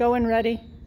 Going ready.